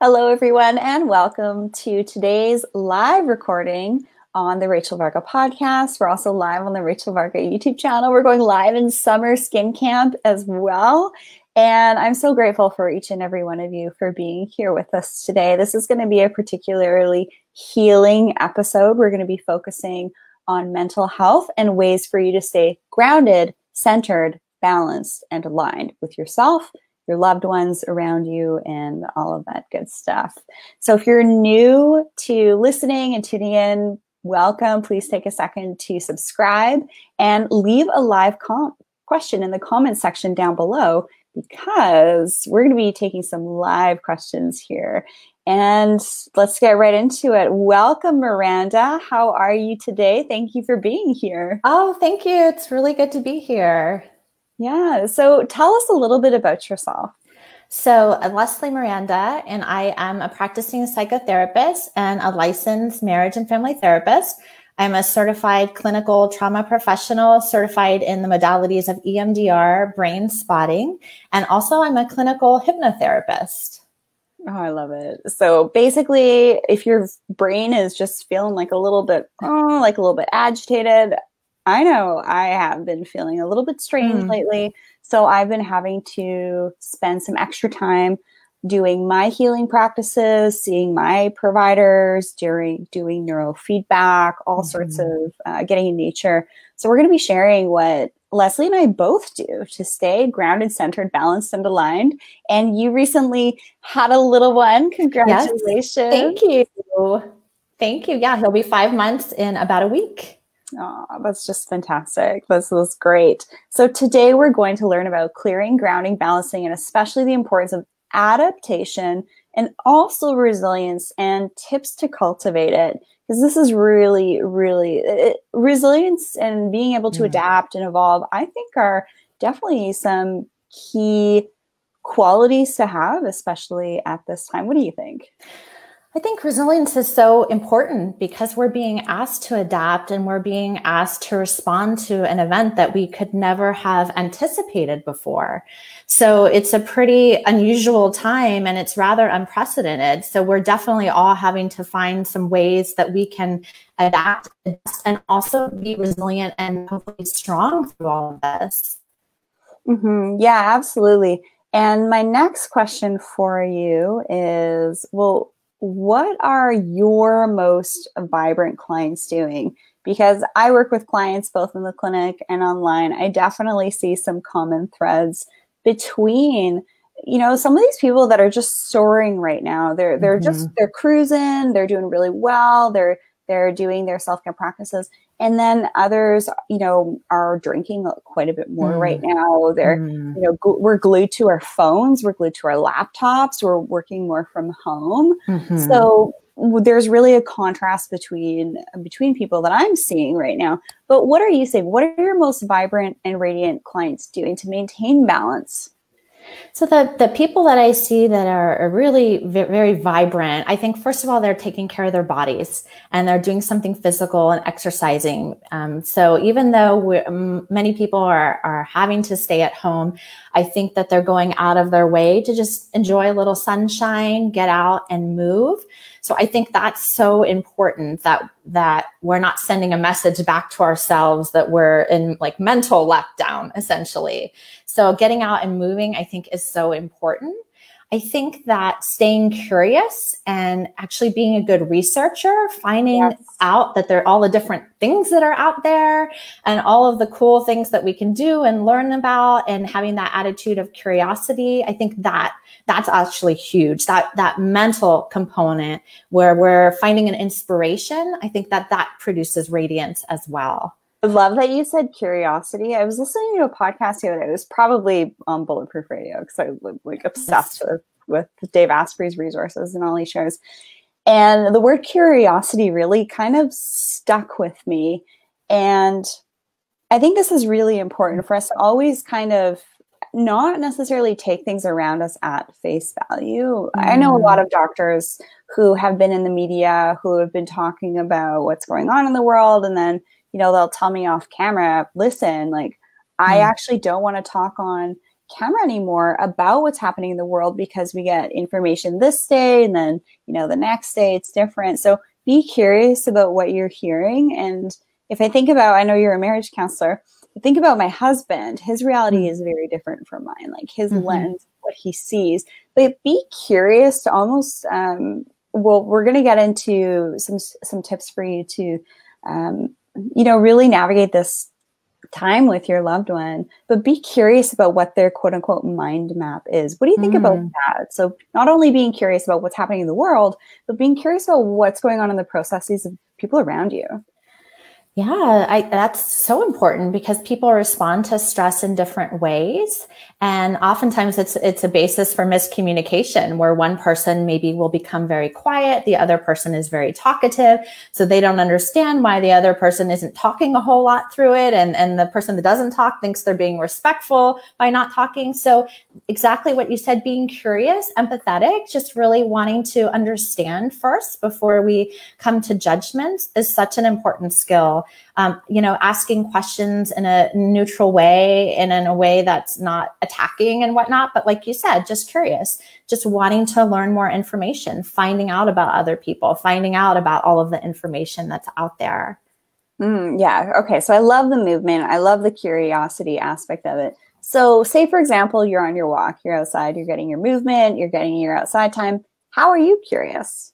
Hello, everyone, and welcome to today's live recording on the Rachel Varga podcast. We're also live on the Rachel Varga YouTube channel. We're going live in summer skin camp as well. And I'm so grateful for each and every one of you for being here with us today. This is going to be a particularly healing episode. We're going to be focusing on mental health and ways for you to stay grounded, centered, balanced, and aligned with yourself your loved ones around you and all of that good stuff. So if you're new to listening and tuning in, welcome. Please take a second to subscribe and leave a live com- question in the comment section down below because we're going to be taking some live questions here. And let's get right into it. Welcome, Miranda. How are you today? Thank you for being here. Oh, thank you. It's really good to be here. Yeah. So tell us a little bit about yourself. So, I'm Leslie Miranda, and I am a practicing psychotherapist and a licensed marriage and family therapist. I'm a certified clinical trauma professional, certified in the modalities of EMDR, brain spotting, and also I'm a clinical hypnotherapist. Oh, I love it. So basically, if your brain is just feeling like a little bit, oh, like a little bit agitated, I know I have been feeling a little bit strange mm. lately. So I've been having to spend some extra time doing my healing practices, seeing my providers, during doing neurofeedback, all mm-hmm. sorts of uh, getting in nature. So we're going to be sharing what Leslie and I both do to stay grounded, centered, balanced, and aligned. And you recently had a little one. Congratulations! Yes. Thank you. Thank you. Yeah, he'll be five months in about a week. Oh, that's just fantastic. This was great. So today we're going to learn about clearing, grounding, balancing, and especially the importance of adaptation and also resilience and tips to cultivate it. Because this is really, really it, resilience and being able to mm. adapt and evolve, I think are definitely some key qualities to have, especially at this time. What do you think? I think resilience is so important because we're being asked to adapt and we're being asked to respond to an event that we could never have anticipated before. So it's a pretty unusual time and it's rather unprecedented. So we're definitely all having to find some ways that we can adapt and also be resilient and hopefully strong through all of this. Mm-hmm. Yeah, absolutely. And my next question for you is well, what are your most vibrant clients doing? Because I work with clients both in the clinic and online. I definitely see some common threads between you know some of these people that are just soaring right now they're they're mm-hmm. just they're cruising they're doing really well they're they're doing their self-care practices and then others you know are drinking quite a bit more mm. right now they're mm. you know gl- we're glued to our phones we're glued to our laptops we're working more from home mm-hmm. so there's really a contrast between between people that i'm seeing right now but what are you saying what are your most vibrant and radiant clients doing to maintain balance so the the people that I see that are, really very vibrant, I think first of all they're taking care of their bodies and they're doing something physical and exercising. Um, so even though many people are are having to stay at home, I think that they're going out of their way to just enjoy a little sunshine, get out and move. So I think that's so important that that we're not sending a message back to ourselves that we're in like mental letdown essentially. So getting out and moving I think is so important. I think that staying curious and actually being a good researcher, finding yes. out that there are all the different things that are out there and all of the cool things that we can do and learn about and having that attitude of curiosity, I think that that's actually huge. That that mental component where we're finding an inspiration, I think that that produces radiance as well. I love that you said curiosity. I was listening to a podcast the other day. It was probably on Bulletproof Radio because I was like obsessed with, with Dave Asprey's resources and all he shares. And the word curiosity really kind of stuck with me. And I think this is really important for us to always kind of not necessarily take things around us at face value. Mm. I know a lot mm. of doctors who have been in the media who have been talking about what's going on in the world and then you know, they'll tell me off camera, listen, like, I mm. actually don't want to talk on camera anymore about what's happening in the world because we get information this day and then you know the next day it's different so be curious about what you're hearing and if i think about i know you're a marriage counselor think about my husband his reality mm-hmm. is very different from mine like his mm-hmm. lens what he sees but be curious to almost um, well we're going to get into some some tips for you to um, you know really navigate this time with your loved one, but be curious about what their quote unquote mind map is. What do you think mm. about that? So, not only being curious about what's happening in the world, but being curious about what's going on in the processes of people around you. Yeah, I, that's so important because people respond to stress in different ways. And oftentimes it's, it's a basis for miscommunication where one person maybe will become very quiet. The other person is very talkative. So they don't understand why the other person isn't talking a whole lot through it. And, and the person that doesn't talk thinks they're being respectful by not talking. So exactly what you said, being curious, empathetic, just really wanting to understand first before we come to judgments is such an important skill um, you know, asking questions in a neutral way and in a way that's not attacking and whatnot. But like you said, just curious, just wanting to learn more information, finding out about other people, finding out about all of the information that's out there. Mm, yeah. Okay. So I love the movement. I love the curiosity aspect of it. So, say for example, you're on your walk, you're outside, you're getting your movement, you're getting your outside time. How are you curious?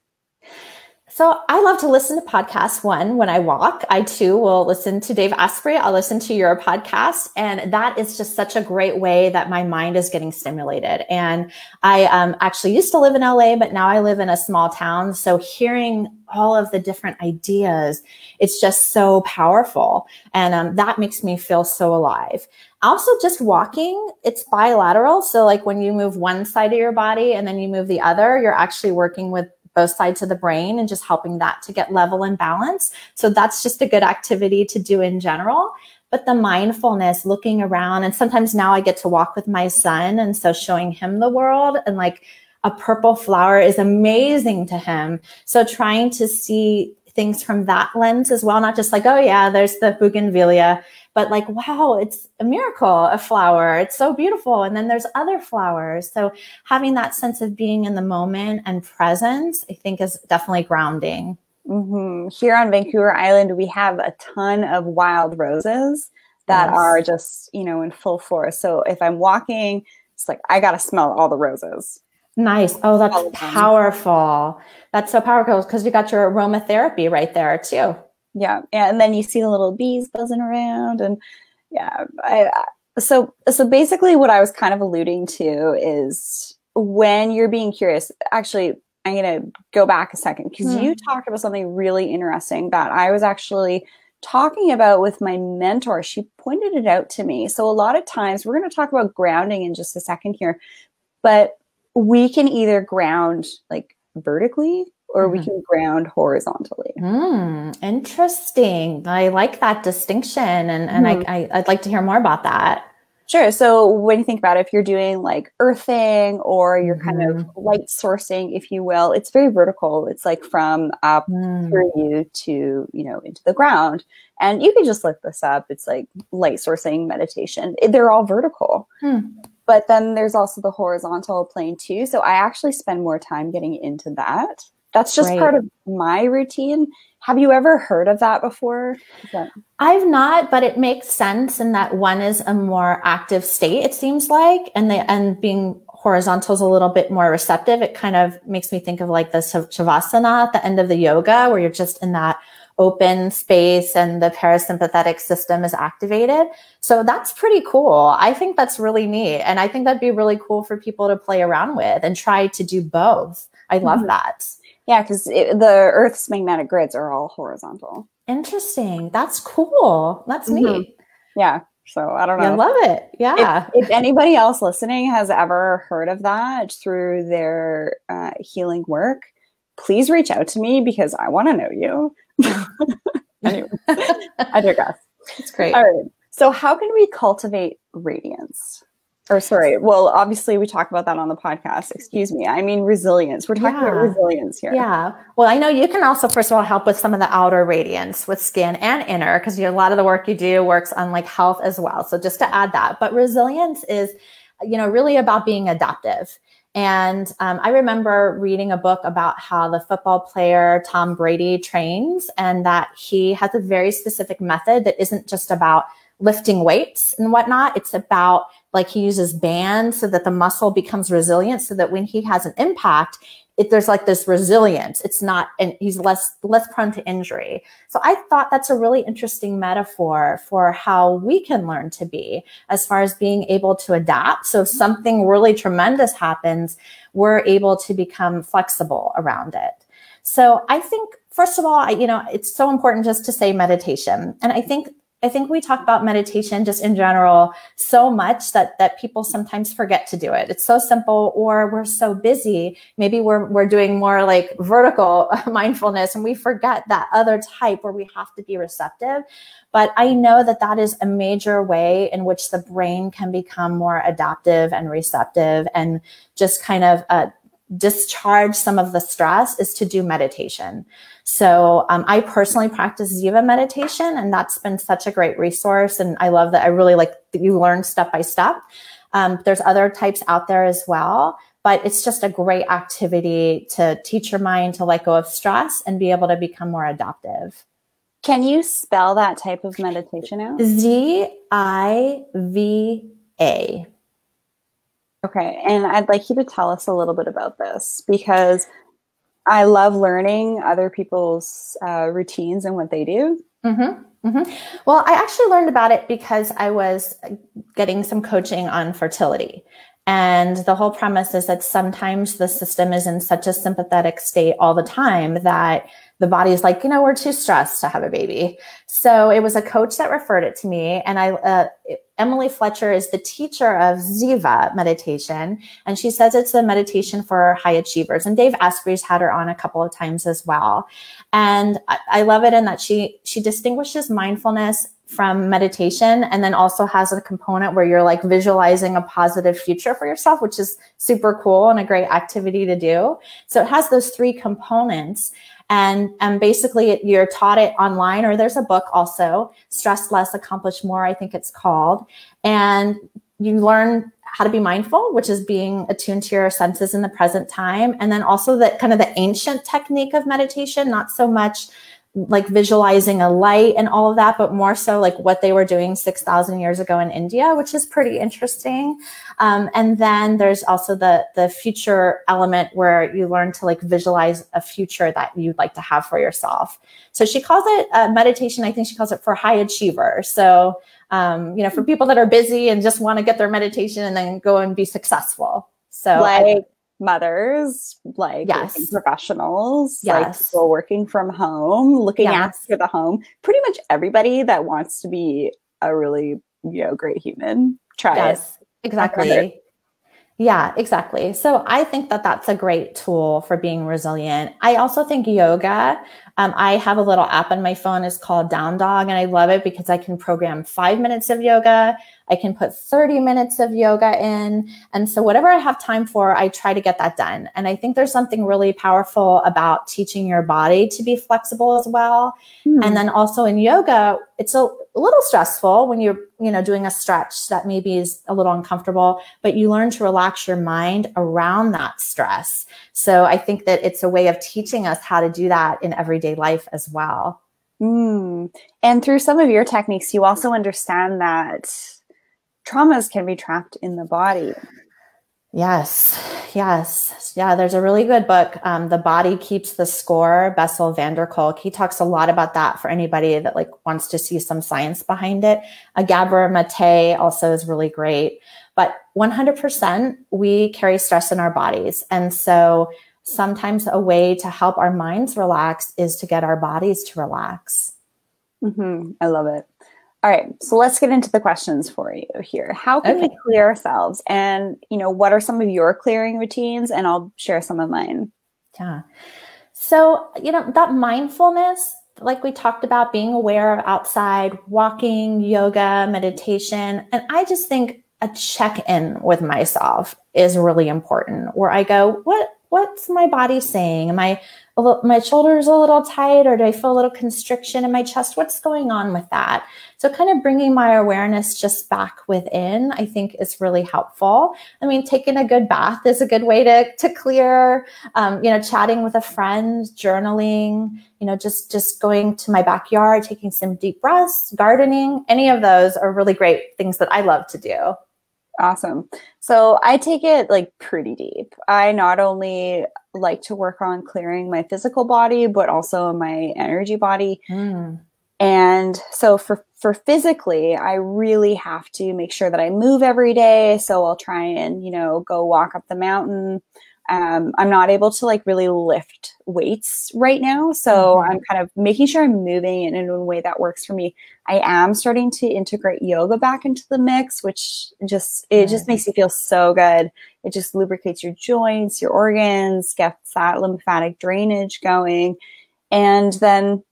So I love to listen to podcasts. One, when I walk, I too will listen to Dave Asprey. I'll listen to your podcast. And that is just such a great way that my mind is getting stimulated. And I um, actually used to live in LA, but now I live in a small town. So hearing all of the different ideas, it's just so powerful. And um, that makes me feel so alive. Also, just walking, it's bilateral. So like when you move one side of your body and then you move the other, you're actually working with both sides of the brain and just helping that to get level and balance. So that's just a good activity to do in general. But the mindfulness, looking around, and sometimes now I get to walk with my son. And so showing him the world and like a purple flower is amazing to him. So trying to see things from that lens as well, not just like, oh yeah, there's the bougainvillea but like, wow, it's a miracle, a flower. It's so beautiful. And then there's other flowers. So having that sense of being in the moment and presence, I think is definitely grounding. Mm-hmm. Here on Vancouver Island, we have a ton of wild roses that yes. are just, you know, in full force. So if I'm walking, it's like I got to smell all the roses. Nice. Oh, that's powerful. That's so powerful because you got your aromatherapy right there too yeah and then you see the little bees buzzing around and yeah I, so so basically what i was kind of alluding to is when you're being curious actually i'm going to go back a second because hmm. you talked about something really interesting that i was actually talking about with my mentor she pointed it out to me so a lot of times we're going to talk about grounding in just a second here but we can either ground like vertically or mm-hmm. we can ground horizontally. Mm, interesting. I like that distinction, and and mm-hmm. I, I would like to hear more about that. Sure. So when you think about it, if you're doing like earthing or you're kind mm-hmm. of light sourcing, if you will, it's very vertical. It's like from up mm. through you to you know into the ground, and you can just look this up. It's like light sourcing meditation. They're all vertical. Mm but then there's also the horizontal plane too. So I actually spend more time getting into that. That's just part of my routine. Have you ever heard of that before? That- I've not, but it makes sense in that one is a more active state, it seems like, and the and being horizontal is a little bit more receptive. It kind of makes me think of like the shavasana at the end of the yoga, where you're just in that open space and the parasympathetic system is activated. So that's pretty cool. I think that's really neat. And I think that'd be really cool for people to play around with and try to do both. I love mm-hmm. that. Yeah, because the Earth's magnetic grids are all horizontal. Interesting. That's cool. That's mm-hmm. neat. Yeah. So I don't know. I love it. Yeah. If, if, anybody else listening has ever heard of that through their uh, healing work, please reach out to me because I want to know you. anyway, I digress. It's great. All right. So, how can we cultivate radiance? Or sorry well obviously we talk about that on the podcast. Excuse me. I mean resilience. We're talking yeah. about resilience here. Yeah. Well i know you can also first of all help with some of the outer radiance with skin and inner because a lot of the work you do works on like health as well. So just to add that. But resilience is you know, really about being adaptive. And um, I remember reading a book about how the football player Tom Brady trains and that he has a very specific method that isn't just about lifting weights and whatnot. It's about like he uses bands so that the muscle becomes resilient so that when he has an impact, it, there's like this resilience. It's not, and he's less less prone to injury. So I thought that's a really interesting metaphor for how we can learn to be, as far as being able to adapt. So if mm-hmm. something really tremendous happens, we're able to become flexible around it. So I think first of all, I, you know, it's so important just to say meditation. And I think I think we talk about meditation just in general so much that that people sometimes forget to do it. It's so simple, or we're so busy. Maybe we're we're doing more like vertical mindfulness, and we forget that other type where we have to be receptive. But I know that that is a major way in which the brain can become more adaptive and receptive, and just kind of uh, discharge some of the stress is to do meditation. So um, I personally practice Ziva meditation, and that's been such a great resource. And I love that I really like that you learn step by step. Um, there's other types out there as well, but it's just a great activity to teach your mind to let go of stress and be able to become more adaptive. Can you spell that type of meditation out? Z I V A. Okay. And I'd like you to tell us a little bit about this because I love learning other people's uh, routines and what they do. Mm-hmm, mm-hmm. Well, I actually learned about it because I was getting some coaching on fertility. And the whole premise is that sometimes the system is in such a sympathetic state all the time that the body is like, you know, we're too stressed to have a baby. So it was a coach that referred it to me. And I, uh, Emily Fletcher is the teacher of Ziva meditation. And she says it's a meditation for high achievers. And Dave Asprey's had her on a couple of times as well. And I, I love it in that she, she distinguishes mindfulness from meditation and then also has a component where you're like visualizing a positive future for yourself which is super cool and a great activity to do so it has those three components and, and basically you're taught it online or there's a book also, Stress Less, Accomplish More, I think it's called. And you learn how to be mindful, which is being attuned to your senses in the present time. And then also that kind of the ancient technique of meditation, not so much like visualizing a light and all of that, but more so like what they were doing 6,000 years ago in India, which is pretty interesting. Um, and then there's also the, the future element where you learn to like visualize a future that you'd like to have for yourself. So she calls it uh, meditation. I think she calls it for high achievers. So, um, you know, for people that are busy and just want to get their meditation and then go and be successful. So like mothers, like yes. professionals, yes. like people working from home, looking yes. after the home. Pretty much everybody that wants to be a really, you know, great human. Try yes, it. Exactly. Yeah, exactly. So I think that that's a great tool for being resilient. I also think yoga. Um, I have a little app on my phone. It's called Down Dog, and I love it because I can program five minutes of yoga. I can put 30 minutes of yoga in. And so, whatever I have time for, I try to get that done. And I think there's something really powerful about teaching your body to be flexible as well. Hmm. And then also in yoga, it's a, a little stressful when you're, you know, doing a stretch that maybe is a little uncomfortable, but you learn to relax your mind around that stress. So I think that it's a way of teaching us how to do that in everyday life as well. Mm. And through some of your techniques, you also understand that traumas can be trapped in the body. Yes, yes. Yeah, there's a really good book, um, The Body Keeps the Score, Bessel van der Kolk. He talks a lot about that for anybody that like wants to see some science behind it. Uh, Gabor Mate also is really great. But 100% we carry stress in our bodies. And so sometimes a way to help our minds relax is to get our bodies to relax. Mm-hmm. I love it. All right, so let's get into the questions for you here. How can okay. we clear ourselves? And, you know, what are some of your clearing routines? And I'll share some of mine. Yeah. So, you know, that mindfulness, like we talked about, being aware of outside, walking, yoga, meditation. And I just think a check in with myself is really important where I go, what what's my body saying? Am I little, my shoulders a little tight or do I feel a little constriction in my chest? What's going on with that? So kind of bringing my awareness just back within, I think is really helpful. I mean, taking a good bath is a good way to, to clear, um, you know, chatting with a friend, journaling, you know, just, just going to my backyard, taking some deep breaths, gardening, any of those are really great things that I love to do. Awesome. So I take it like pretty deep. I not only like to work on clearing my physical body, but also my energy body. Mm. And so for for physically, I really have to make sure that I move every day. So I'll try and, you know, go walk up the mountain um, I'm not able to like really lift weights right now. So mm-hmm. I'm kind of making sure I'm moving in a way that works for me. I am starting to integrate yoga back into the mix, which just, it just makes you feel so good. It just lubricates your joints, your organs, gets that lymphatic drainage going. And then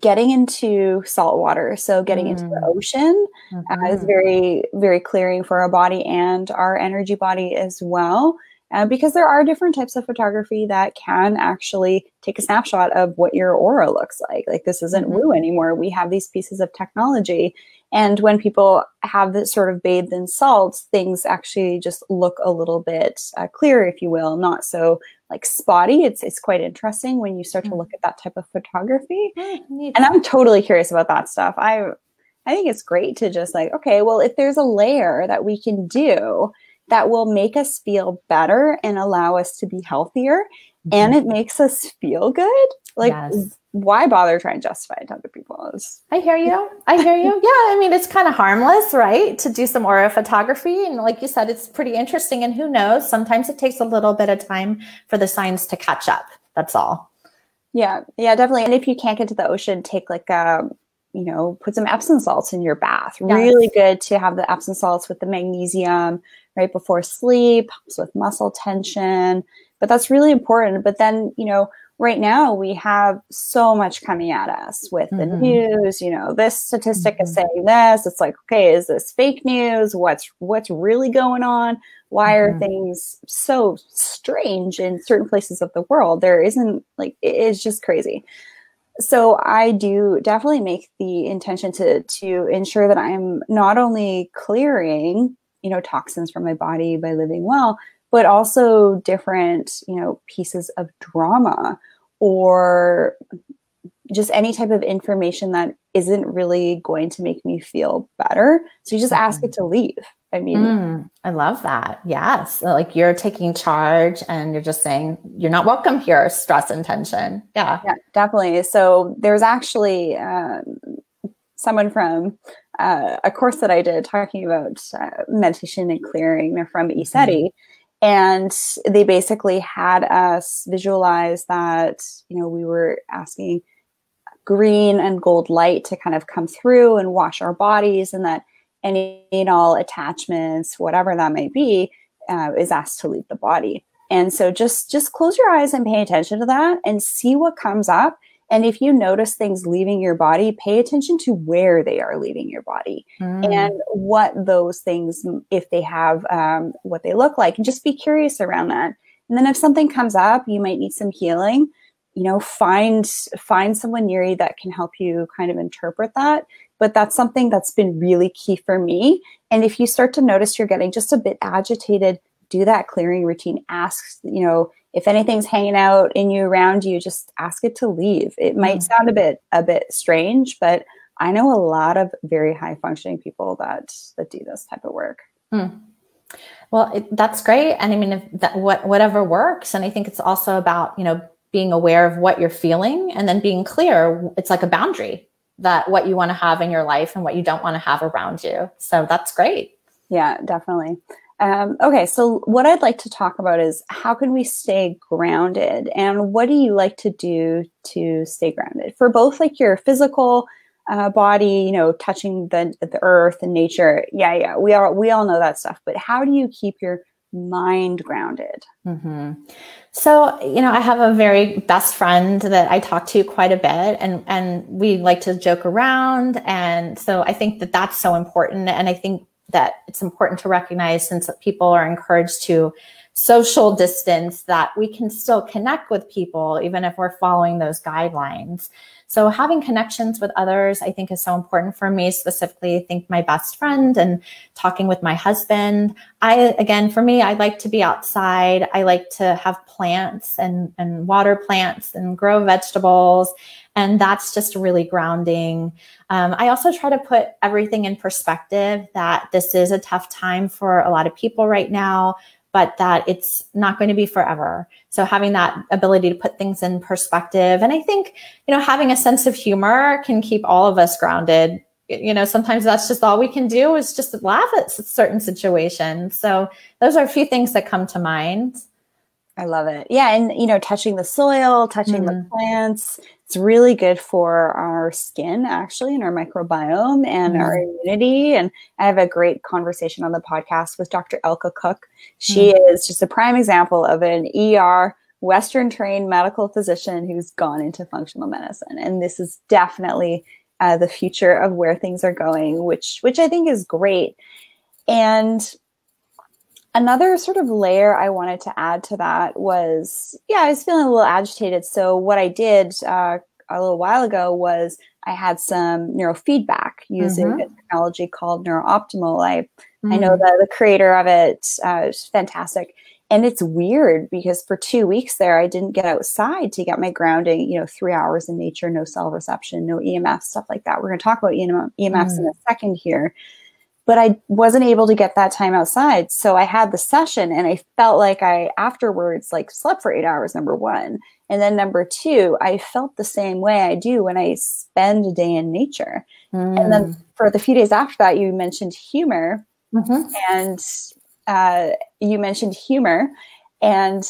getting into salt water so getting mm. into the mm. ocean mm-hmm. uh, is very very clearing for our body and our energy body as well uh, because there are different types of photography that can actually take a snapshot of what your aura looks like. Like this isn't mm-hmm. woo anymore. We have these pieces of technology. And when people have this sort of bathed in salt, things actually just look a little bit uh, clearer, if you will, not so like spotty. It's it's quite interesting when you start mm-hmm. to look at that type of photography. Mm-hmm. And I'm totally curious about that stuff. I I think it's great to just like, okay, well, if there's a layer that we can do that will make us feel better and allow us to be healthier. Mm-hmm. and it makes us feel good. Like yes. why bother trying to justify it to other people? I hear you. I hear you. Yeah i mean it's kind of harmless right? To do some aura photography. And like you said it's pretty interesting. And who knows? Sometimes it takes a little bit of time for the signs to catch up. That's all. Yeah. Yeah definitely. And if you can't get to the ocean take like a um, you know, put some Epsom salts in your bath. Yes. Really good to have the Epsom salts with the magnesium right before sleep, helps with muscle tension. But that's really important. But then, you know, right now we have so much coming at us with the mm-hmm. news you know this statistic mm-hmm. is saying this it's like okay is this fake news what's what's really going on why mm-hmm. are things so strange in certain places of the world there isn't like it's just crazy so I do definitely make the intention to to ensure that I'm not only clearing, you know, toxins from my body by living well, but also different, you know, pieces of drama or just any type of information that isn't really going to make me feel better. So you just mm-hmm. ask it to leave. I mean, mm, I love that. Yes. Like you're taking charge and you're just saying, you're not welcome here, stress and tension. Yeah. Yeah, definitely. So there's actually um, someone from uh, a course that I did talking about uh, meditation and clearing. They're from ECETI. Mm-hmm. And they basically had us visualize that, you know, we were asking green and gold light to kind of come through and wash our bodies and that any and all attachments, whatever that may be, uh, is asked to leave the body. And so just just close your eyes and pay attention to that and see what comes up. And if you notice things leaving your body, pay attention to where they are leaving your body mm. and what those things, if they have um, what they look like, and just be curious around that. And then if something comes up, you might need some healing. You know, find find someone near you that can help you kind of interpret that but that's something that's been really key for me. And if you start to notice you're getting just a bit agitated, do that clearing routine. Ask, you know, if anything's hanging out in you around you, just ask it to leave. It might mm. sound a bit a bit strange, but I know a lot of very high functioning people that that do this type of work. Mm. Well, it, that's great, and I mean, if that what whatever works, and I think it's also about you know being aware of what you're feeling and then being clear. It's like a boundary that what you want to have in your life and what you don't want to have around you. So that's great. Yeah, definitely. Um, okay, so what I'd like to talk about is how can we stay grounded, and what do you like to do to stay grounded for both like your physical uh, body, you know, touching the the earth and nature. Yeah, yeah, we all we all know that stuff. But how do you keep your mind grounded? Mm-hmm. So, you know, I have a very best friend that I talk to quite a bit and and we like to joke around and so I think that that's so important and I think that it's important to recognize since people are encouraged to social distance that we can still connect with people even if we're following those guidelines. So having connections with others, I think is so important for me specifically. I think my best friend and talking with my husband. I, again, for me, I like to be outside. I like to have plants and, and water plants and grow vegetables. And that's just really grounding. Um, I also try to put everything in perspective that this is a tough time for a lot of people right now but that it's not going to be forever. So having that ability to put things in perspective. And I think, you know, having a sense of humor can keep all of us grounded. You know, sometimes that's just all we can do is just laugh at certain situations. So those are a few things that come to mind. I love it. Yeah. And, you know, touching the soil, touching mm-hmm. the plants, it's really good for our skin, actually, and our microbiome and mm-hmm. our immunity. And I have a great conversation on the podcast with Dr. Elka Cook. She mm-hmm. is just a prime example of an ER Western trained medical physician who's gone into functional medicine. And this is definitely uh, the future of where things are going, which which I think is great. And another sort of layer I wanted to add to that was, yeah, I was feeling a little agitated. So what I did uh, a little while ago was I had some neurofeedback using mm-hmm. a technology called NeuroOptimal. I mm-hmm. I know mm. the, creator of it. Uh, it's fantastic. And it's weird because for two weeks there, I didn't get outside to get my grounding, you know, three hours in nature, no cell reception, no EMF, stuff like that. We're going to talk about EMFs mm. in a second here but I wasn't able to get that time outside. So I had the session and I felt like I afterwards like slept for eight hours, number one. And then number two, I felt the same way I do when I spend a day in nature. Mm. And then mm. for the few days after that, you mentioned humor mm-hmm. and uh, you mentioned humor and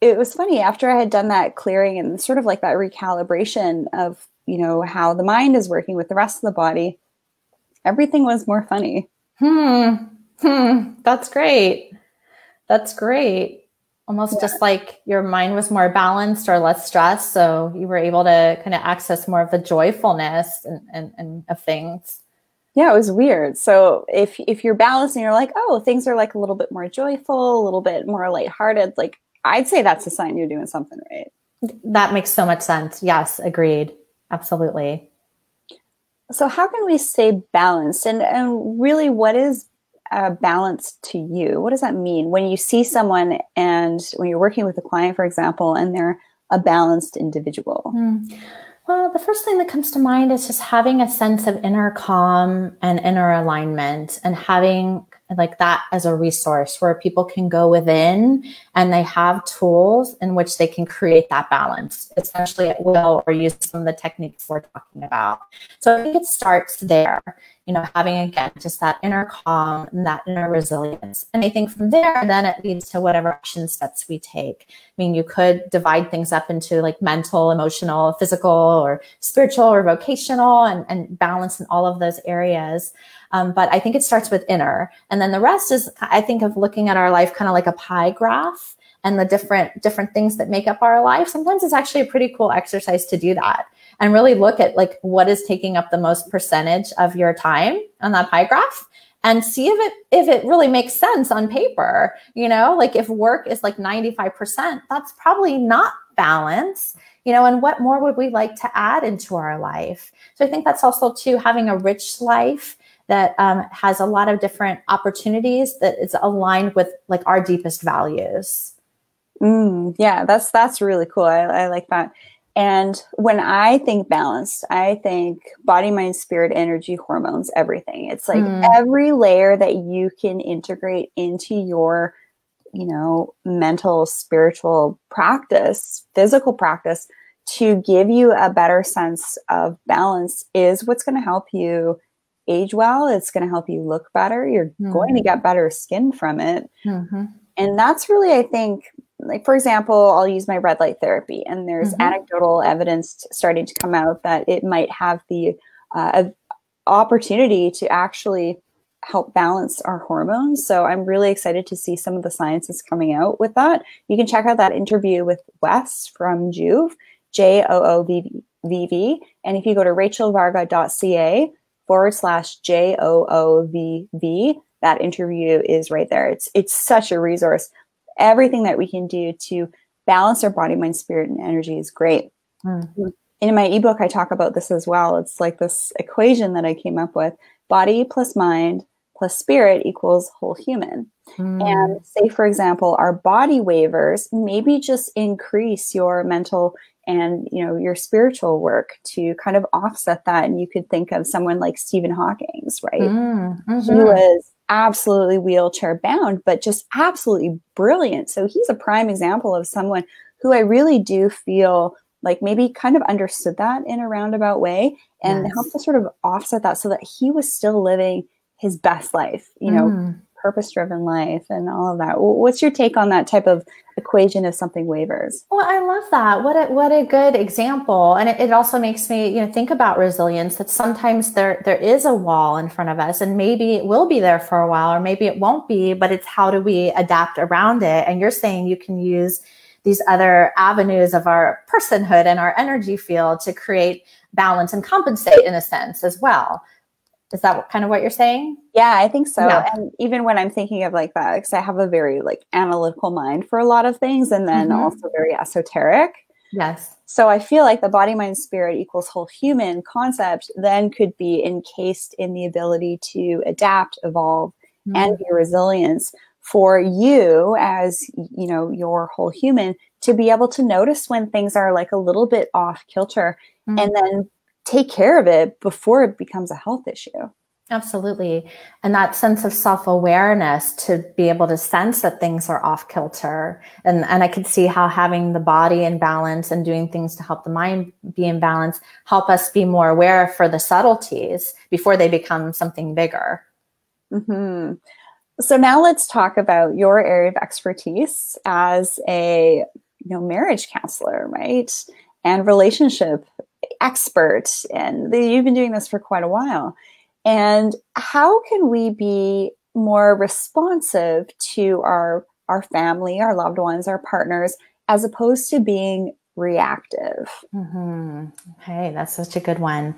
it was funny after I had done that clearing and sort of like that recalibration of, you know, how the mind is working with the rest of the body everything was more funny. Hmm. Hmm. That's great. That's great. Almost yeah. just like your mind was more balanced or less stressed. So you were able to kind of access more of the joyfulness and, and, and of things. Yeah, it was weird. So if if you're balanced and you're like, oh, things are like a little bit more joyful, a little bit more lighthearted, like I'd say that's a sign you're doing something right. That makes so much sense. Yes, agreed. Absolutely. So, how can we stay balanced? And, and really, what is uh, balance to you? What does that mean when you see someone and when you're working with a client, for example, and they're a balanced individual? Mm. Well, the first thing that comes to mind is just having a sense of inner calm and inner alignment and having like that as a resource where people can go within and they have tools in which they can create that balance, especially at will or use some of the techniques we're talking about. So I think it starts there, you know, having again just that inner calm and that inner resilience. And I think from there, then it leads to whatever action steps we take. I mean, you could divide things up into like mental, emotional, physical, or spiritual or vocational and, and balance in all of those areas. Um, but I think it starts with inner. And then the rest is, I think of looking at our life kind of like a pie graph and the different, different things that make up our life. Sometimes it's actually a pretty cool exercise to do that and really look at like what is taking up the most percentage of your time on that pie graph and see if it if it really makes sense on paper you know like if work is like 95% that's probably not balance you know and what more would we like to add into our life so i think that's also too having a rich life that um, has a lot of different opportunities that is aligned with like our deepest values. Mm, yeah, that's that's really cool. I, I like that. And when I think balanced, I think body, mind, spirit, energy, hormones, everything. It's like mm. every layer that you can integrate into your, you know, mental, spiritual practice, physical practice to give you a better sense of balance is what's going to help you age well. It's going to help you look better. You're mm-hmm. going to get better skin from it. Mm-hmm. And that's really, I think, like for example, I'll use my red light therapy, and there's mm-hmm. anecdotal evidence starting to come out that it might have the uh, opportunity to actually help balance our hormones. So I'm really excited to see some of the sciences coming out with that. You can check out that interview with Wes from Joovv, J O O V V. And if you go to rachelvarga.ca, forward slash J O O V V. that interview is right there. It's it's such a resource. Everything that we can do to balance our body, mind, spirit, and energy is great. Mm. In my ebook, I talk about this as well. It's like this equation that I came up with: body plus mind plus spirit equals whole human. Mm. And say, for example, our body waivers maybe just increase your mental and you know your spiritual work to kind of offset that. And you could think of someone like stephen hawking's right? Mm, hmm he was absolutely wheelchair bound but just absolutely brilliant. So he's a prime example of someone who i really do feel like maybe kind of understood that in a roundabout way and yes. helped to sort of offset that so that he was still living his best life you know? Mm purpose driven life and all of that. What's your take on that type of equation if something wavers? Well, I love that. What a, what a good example. And it, it also makes me, you know, think about resilience that sometimes there, there is a wall in front of us and maybe it will be there for a while or maybe it won't be, but it's how do we adapt around it? And you're saying you can use these other avenues of our personhood and our energy field to create balance and compensate in a sense as well. Is that kind of what you're saying? Yeah, I think so. Yeah. And even when I'm thinking of like that, because I have a very like analytical mind for a lot of things and then mm-hmm. also very esoteric. Yes. So I feel like the body, mind, spirit equals whole human concept then could be encased in the ability to adapt, evolve, mm-hmm. and be resilience for you as you know your whole human to be able to notice when things are like a little bit off kilter mm-hmm. and then take care of it before it becomes a health issue. Absolutely. And that sense of self awareness to be able to sense that things are off kilter. And, and I could see how having the body in balance and doing things to help the mind be in balance help us be more aware for the subtleties before they become something bigger. Mm-hmm. So now let's talk about your area of expertise as a you know marriage counselor, right? And relationship expert and you've been doing this for quite a while. And how can we be more responsive to our our family, our loved ones, our partners, as opposed to being reactive? Mm-hmm. Hey, that's such a good one.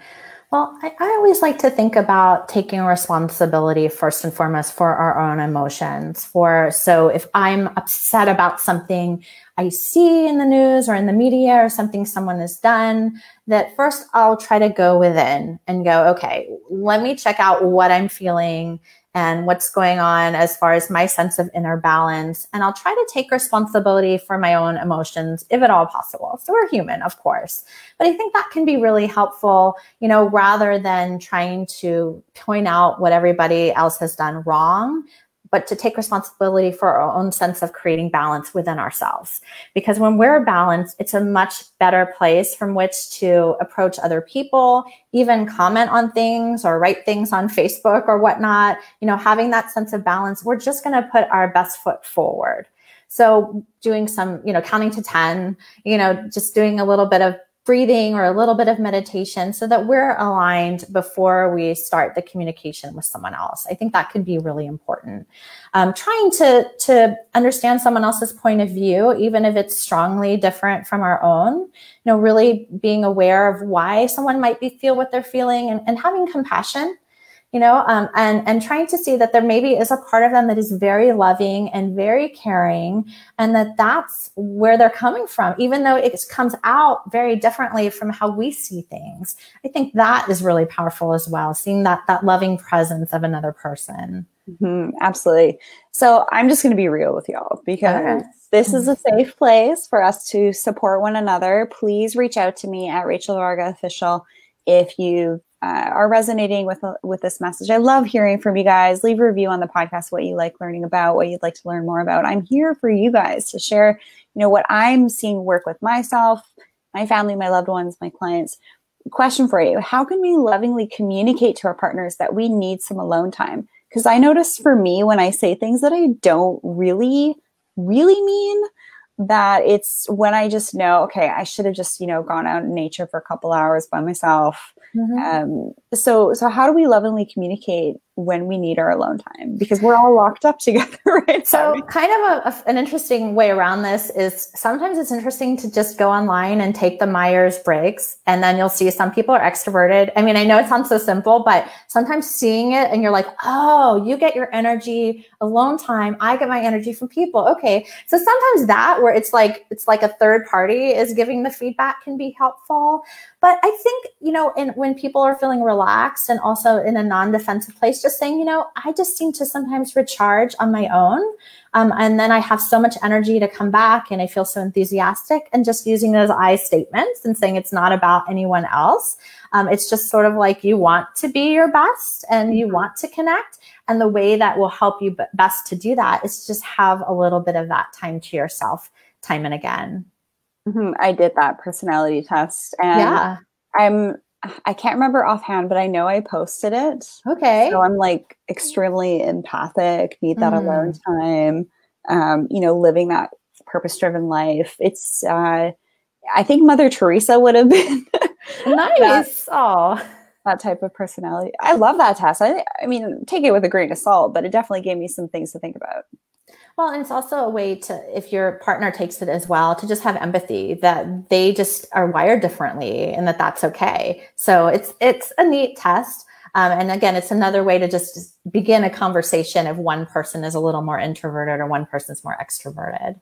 Well, I, I, always like to think about taking responsibility first and foremost for our own emotions. For so if I'm upset about something I see in the news or in the media or something someone has done, that first I'll try to go within and go, okay, let me check out what I'm feeling and what's going on as far as my sense of inner balance. And I'll try to take responsibility for my own emotions, if at all possible. So we're human, of course. But I think that can be really helpful, you know, rather than trying to point out what everybody else has done wrong but to take responsibility for our own sense of creating balance within ourselves. Because when we're balanced, it's a much better place from which to approach other people, even comment on things or write things on Facebook or whatnot. You know, having that sense of balance, we're just going to put our best foot forward. So doing some, you know, counting to 10, you know, just doing a little bit of breathing or a little bit of meditation so that we're aligned before we start the communication with someone else. I think that could be really important. Um, trying to, to understand someone else's point of view, even if it's strongly different from our own, you know, really being aware of why someone might be feel what they're feeling and, and having compassion you know, um, and and trying to see that there maybe is a part of them that is very loving and very caring, and that that's where they're coming from, even though it comes out very differently from how we see things. I think that is really powerful as well, seeing that that loving presence of another person. Mm-hmm, absolutely. So I'm just going to be real with y'all because this is a safe place for us to support one another. Please reach out to me at Rachel Varga Official if you uh, are resonating with with this message. I love hearing from you guys. Leave a review on the podcast what you like learning about, what you'd like to learn more about. I'm here for you guys to share, you know, what I'm seeing work with myself, my family, my loved ones, my clients. Question for you: How can we lovingly communicate to our partners that we need some alone time? Because I notice for me when I say things that I don't really, really mean, that it's when I just know, okay, I should have just, you know, gone out in nature for a couple hours by myself. Mm-hmm. Um, so, so how do we lovingly communicate when we need our alone time because we're all locked up together, right? So, kind of a, a, an interesting way around this is sometimes it's interesting to just go online and take the Myers Briggs, and then you'll see some people are extroverted. I mean, I know it sounds so simple, but sometimes seeing it and you're like, oh, you get your energy alone time. I get my energy from people. Okay. So sometimes that where it's like, it's like a third party is giving the feedback can be helpful. But I think, you know, in, when people are feeling relaxed and also in a non defensive place, just saying, you know, I just seem to sometimes recharge on my own. Um, and then I have so much energy to come back and I feel so enthusiastic and just using those I statements and saying it's not about anyone else. Um, it's just sort of like you want to be your best and you mm-hmm. want to connect. And the way that will help you best to do that is just have a little bit of that time to yourself time and again. Mm-hmm. I did that personality test, and yeah. I'm I can't remember offhand, but I know I posted it. Okay. So I'm like extremely empathic, need that mm. alone time. Um, you know, living that purpose driven life. It's uh I think Mother Teresa would have been nice. Oh. That type of personality. I love that test. I I mean, take it with a grain of salt, but it definitely gave me some things to think about. Well, and it's also a way to, if your partner takes it as well, to just have empathy that they just are wired differently and that that's okay. So it's it's a neat test. Um, and again, it's another way to just begin a conversation if one person is a little more introverted or one person's more extroverted.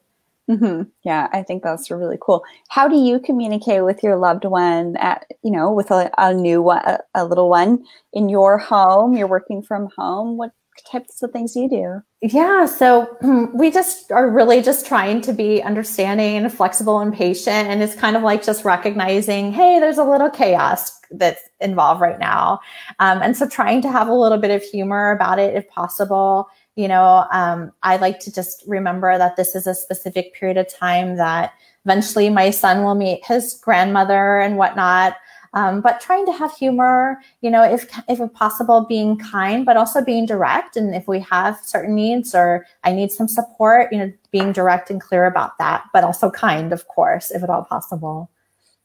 Mm-hmm. Yeah, I think that's really cool. How do you communicate with your loved one at, you know, with a, a new one, a, a little one in your home? You're working from home. What types of things you do? Yeah, so hmm, we just are really just trying to be understanding and flexible and patient. And it's kind of like just recognizing, hey, there's a little chaos that's involved right now. Um, and so trying to have a little bit of humor about it if possible. You know, um, I like to just remember that this is a specific period of time that eventually my son will meet his grandmother and whatnot. Um, but trying to have humor, you know, if if possible, being kind, but also being direct. And if we have certain needs or I need some support, you know, being direct and clear about that, but also kind, of course, if at all possible.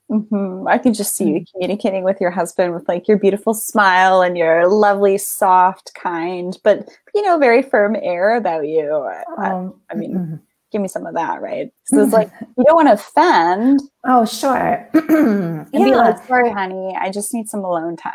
Mm-hmm. I can just see you mm-hmm. communicating with your husband with like your beautiful smile and your lovely, soft, kind, but you know, very firm air about you. Um, I, I mean, mm-hmm give me some of that, right? So it's like you don't want to offend. Oh, sure. and yeah. be like, sorry, honey, I just need some alone time.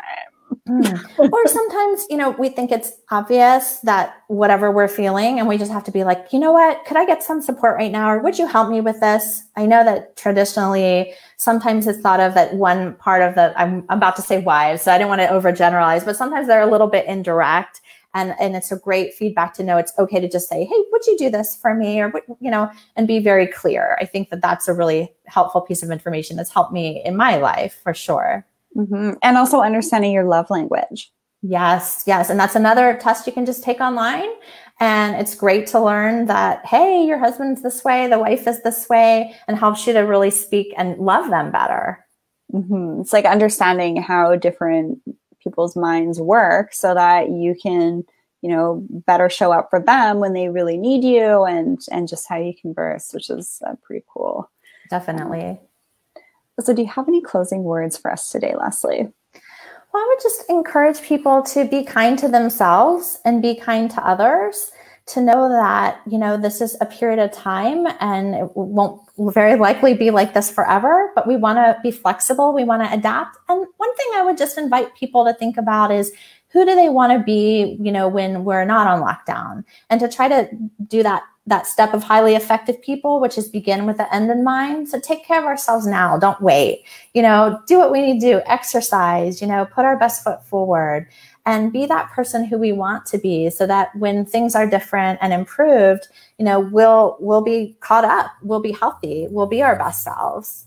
mm. Or sometimes, you know, we think it's obvious that whatever we're feeling, and we just have to be like, you know what, could I get some support right now? Or would you help me with this? I know that traditionally, sometimes it's thought of that one part of the, I'm, about to say wives, so I didn't want to overgeneralize, but sometimes they're a little bit indirect and and it's a great feedback to know it's okay to just say hey would you do this for me? or what you know and be very clear. I think that that's a really helpful piece of information that's helped me in my life for sure. Mm-hmm. and also understanding your love language. Yes yes. And that's another test you can just take online. And it's great to learn that hey your husband's this way the wife is this way and helps you to really speak and love them better. Mm-hmm. it's like understanding how different people's minds work so that you can you know better show up for them when they really need you and and just how you converse which is uh, pretty cool. Definitely. So do you have any closing words for us today leslie? Well i would just encourage people to be kind to themselves and be kind to others to know that you know this is a period of time and it won't very likely be like this forever but we want to be flexible we want to adapt. And one thing i would just invite people to think about is who do they want to be you know when we're not on lockdown? And to try to do that that step of highly effective people which is begin with the end in mind. So take care of ourselves now don't wait. You know do what we need to do exercise you know put our best foot forward and be that person who we want to be so that when things are different and improved you know we'll we'll be caught up we'll be healthy we'll be our best selves.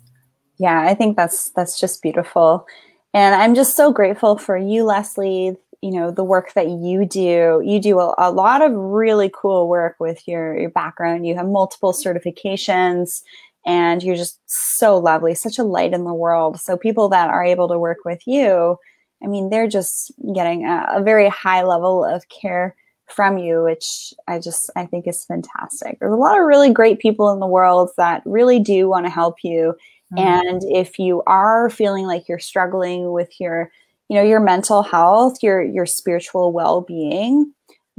Yeah i think that's that's just beautiful. And i'm just so grateful for you leslie you know the work that you do. You do a, a lot of really cool work with your your background. You have multiple certifications and you're just so lovely such a light in the world. So people that are able to work with you I mean, they're just getting a, a, very high level of care from you, which I just I think is fantastic. There's a lot of really great people in the world that really do want to help you. Mm-hmm. And if you are feeling like you're struggling with your you know, your mental health, your your spiritual well-being,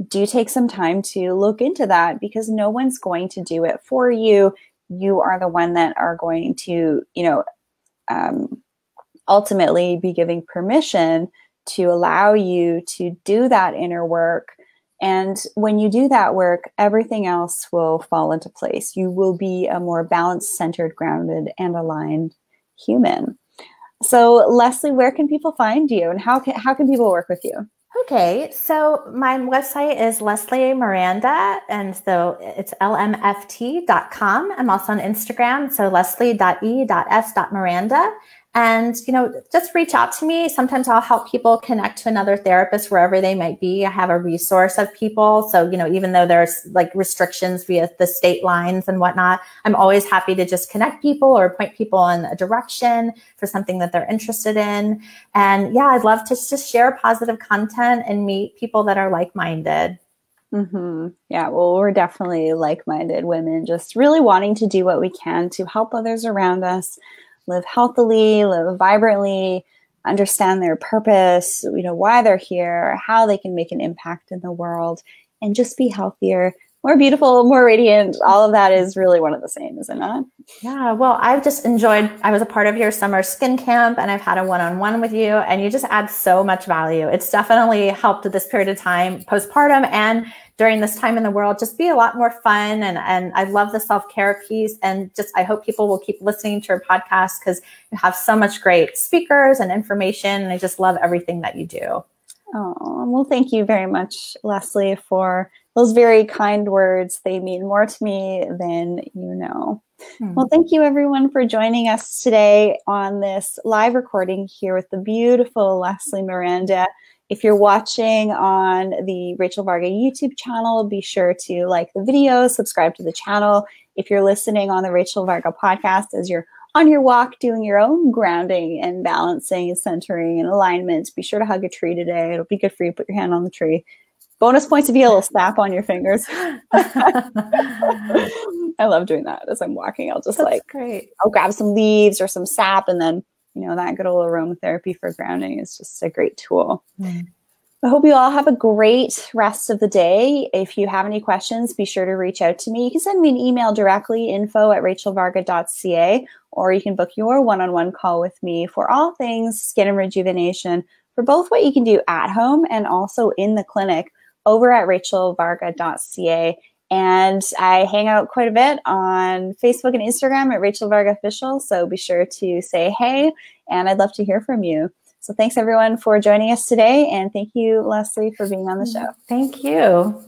do take some time to look into that because no one's going to do it for you. You are the one that are going to, you know, um, ultimately be giving permission to allow you to do that inner work. And when you do that work, everything else will fall into place. You will be a more balanced, centered, grounded, and aligned human. So, Leslie, where can people find you and how can, how can people work with you? Okay, so my website is Leslie Miranda, and so it's lmft.com. I'm also on Instagram, so leslie.e.s.miranda. And, you know, just reach out to me. Sometimes I'll help people connect to another therapist wherever they might be. I have a resource of people. So, you know, even though there's like restrictions via the state lines and whatnot, I'm always happy to just connect people or point people in a direction for something that they're interested in. And yeah, I'd love to just share positive content and meet people that are like minded. Mm-hmm. Yeah, well, we're definitely like minded women, just really wanting to do what we can to help others around us live healthily, live vibrantly, understand their purpose, you know, why they're here, how they can make an impact in the world, and just be healthier, more beautiful, more radiant. All of that is really one of the same, is it not? Yeah. Well, I've just enjoyed, I was a part of your summer skin camp and I've had a one on one with you, and you just add so much value. It's definitely helped this period of time postpartum and during this time in the world just be a lot more fun. And, and I love the self care piece. And just, I hope people will keep listening to your podcast because you have so much great speakers and information. And I just love everything that you do. Oh, well, thank you very much, Leslie, for those very kind words. They mean more to me than you know. Hmm. Well, thank you everyone for joining us today on this live recording here with the beautiful Leslie Miranda. If you're watching on the Rachel Varga YouTube channel, be sure to like the video, subscribe to the channel. If you're listening on the Rachel Varga podcast as you're on your walk doing your own grounding and balancing and centering and alignment, be sure to hug a tree today. It'll be good for you. Put your hand on the tree. Bonus points if you get a little snap on your fingers. I love doing that as I'm walking. I'll just That's like great. I'll grab some leaves or some sap and then you know, that good old aromatherapy for grounding is just a great tool. Mm. I hope you all have a great rest of the day. If you have any questions, be sure to reach out to me. You can send me an email directly, info at rachelvarga.ca, or you can book your one on one call with me for all things skin and rejuvenation for both what you can do at home and also in the clinic over at rachelvarga.ca. And I hang out quite a bit on Facebook and Instagram at Rachel Varga Official. So be sure to say hey, and I'd love to hear from you. So thanks everyone for joining us today. And thank you, Leslie, for being on the show. Thank you.